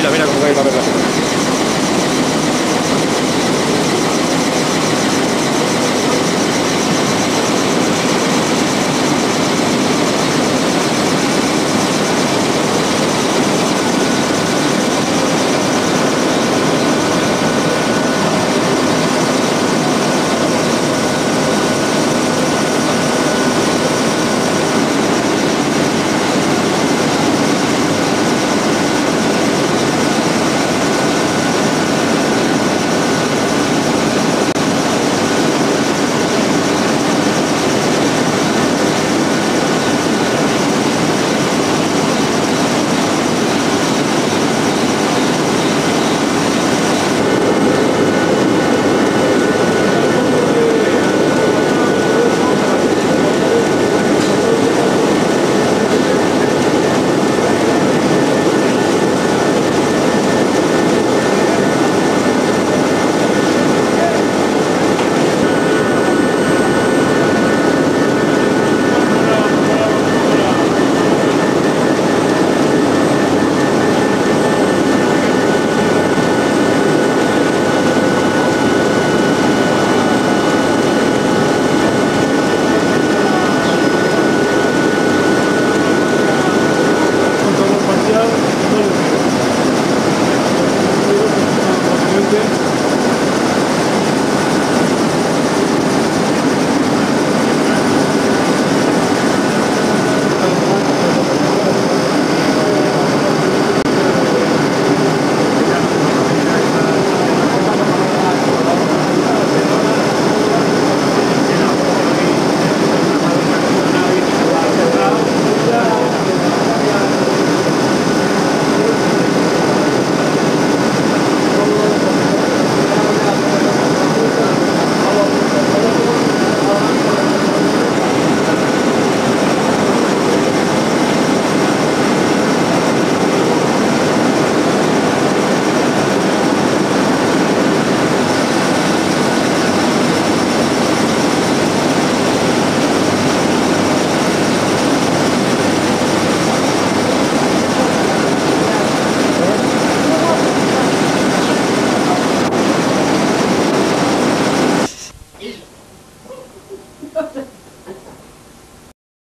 Mira, mira cómo cae la perla.